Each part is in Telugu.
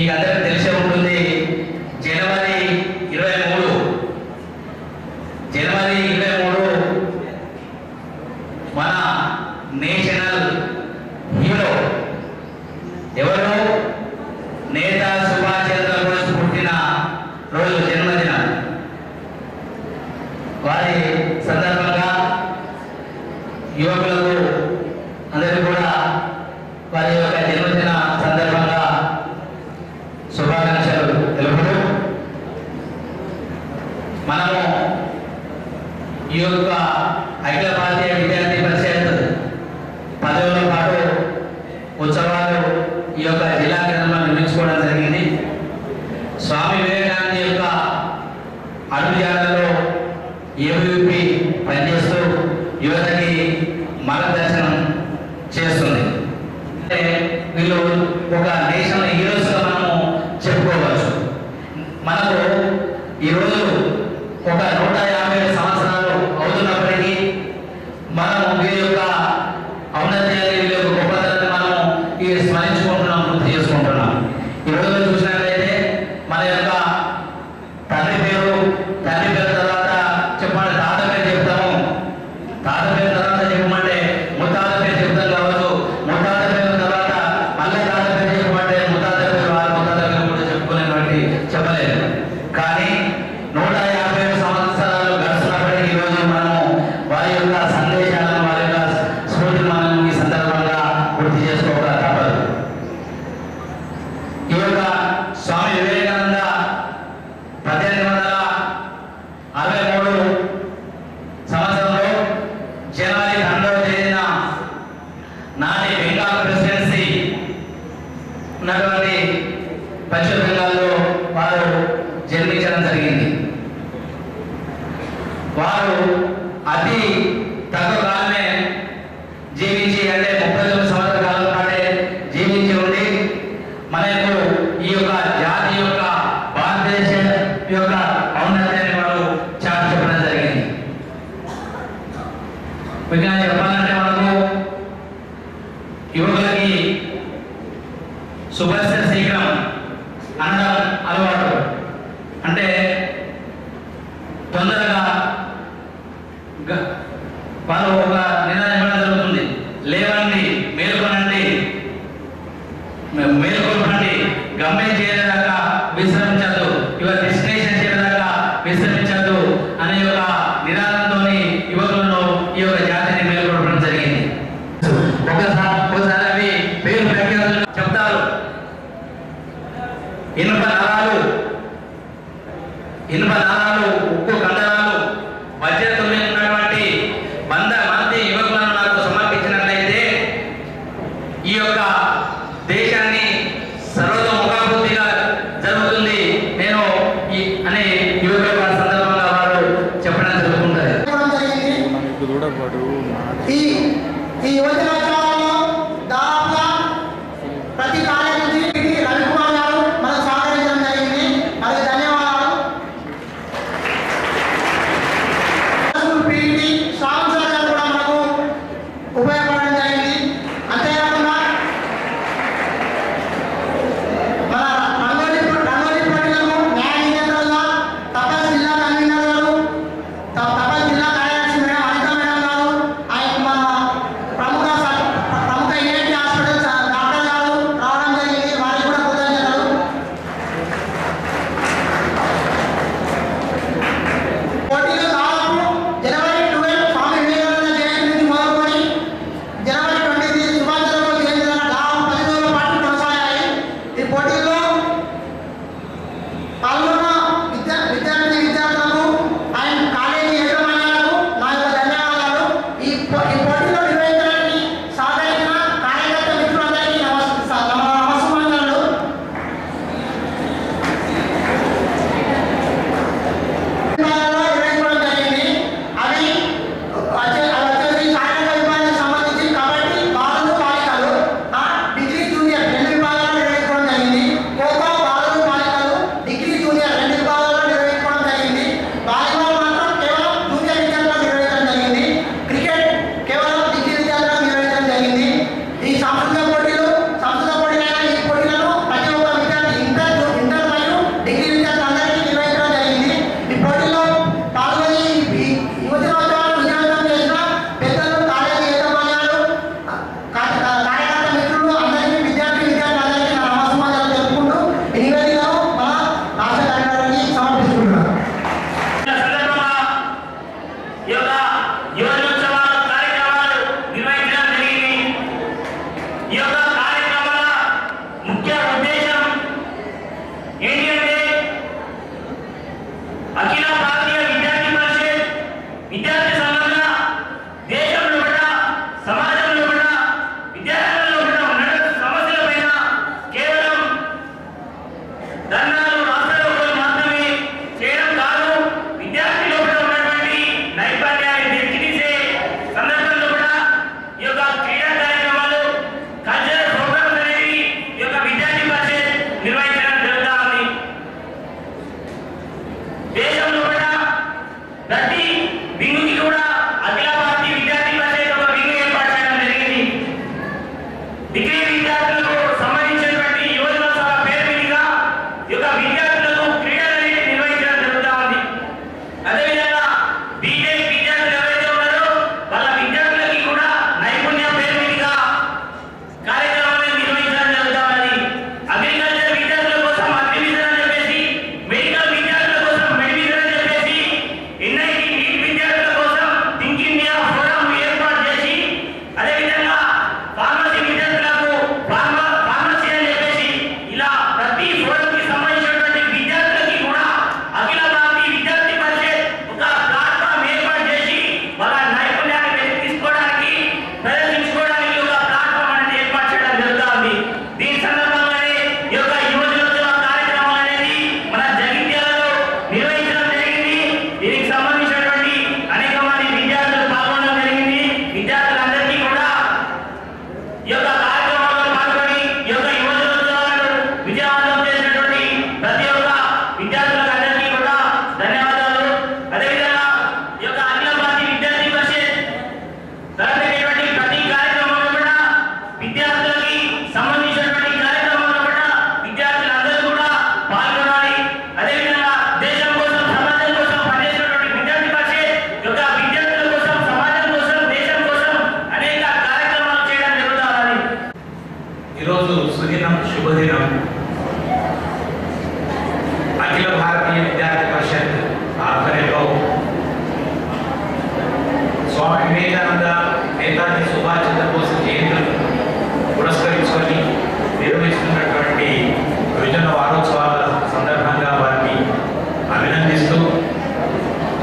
మీకు అందరికీ తెలిసే I know. 말하는 We got your ఇనుప నరాలు ఇనుప నరాలు ఉక్కు కండ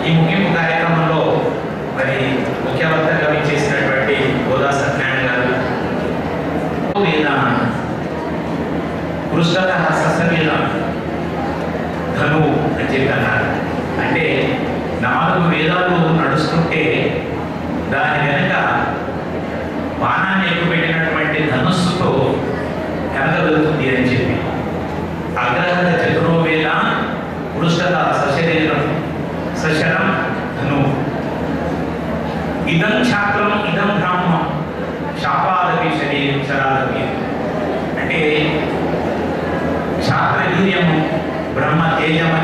ఈ ముగింపు కార్యక్రమంలో మరి ముఖ్య వక్తగా చేసినటువంటి గోదా సత్యనారాయణ గారు మీద కృష్ణత హస్త మీద ధను అని చెప్పి అన్నారు. అంటే నాలుగు వేదాలు aquella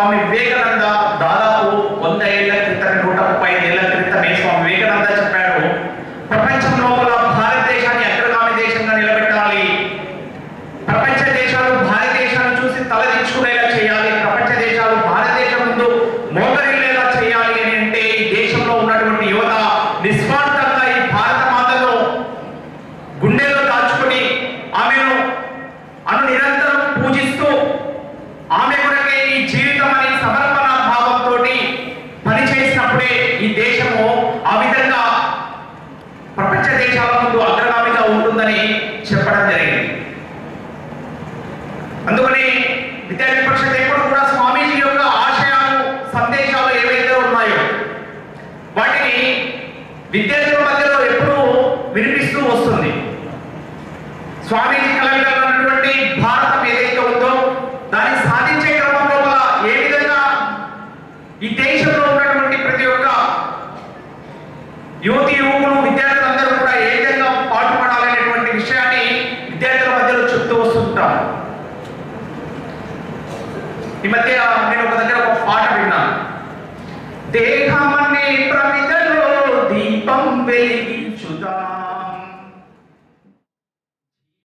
ಸ್ವಾಮಿ ವಿವೇಕಾನಂದ ದಾದಾಪು ಒಂದ విద్యార్థుల మధ్యలో ఎప్పుడూ వినిపిస్తూ వస్తుంది. స్వామీజీ కలగలన్నటువంటి భారత